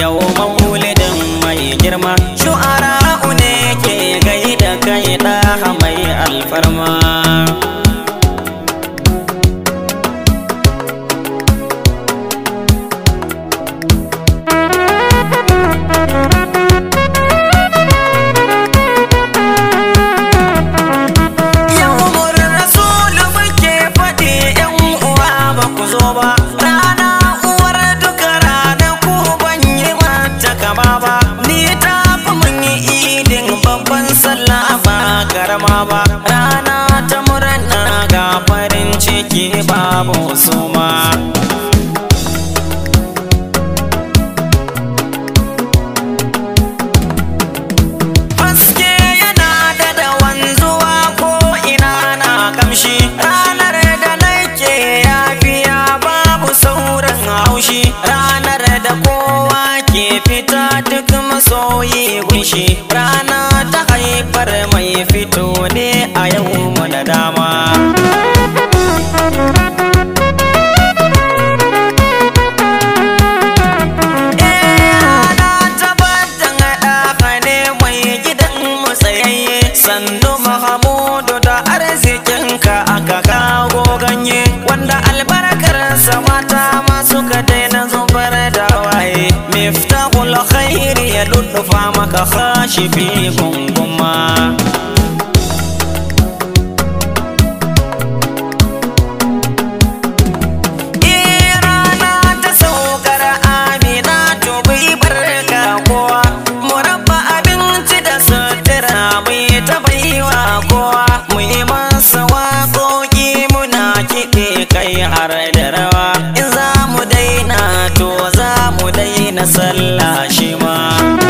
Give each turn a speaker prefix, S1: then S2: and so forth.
S1: yau maulidin mai girma shu'ara'u ne ke gaida kai da mai alfarma. Sallah ba karama ba. Rana ta murna ga farin ciki babu suma. Haske yana da da wanzuwa ko ina na kamshi ranar da nake babu sauran haushi ranar da kowa ke fita duk masoyi gunshi rana ta haifar mai ne a yau mu da dama miftahul khairi ya lullufa maka khashifi gunguma to za mu daina sallah shi ma.